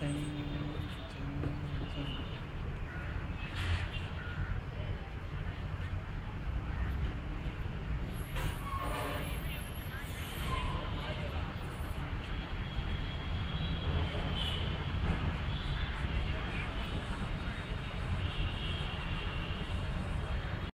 watching.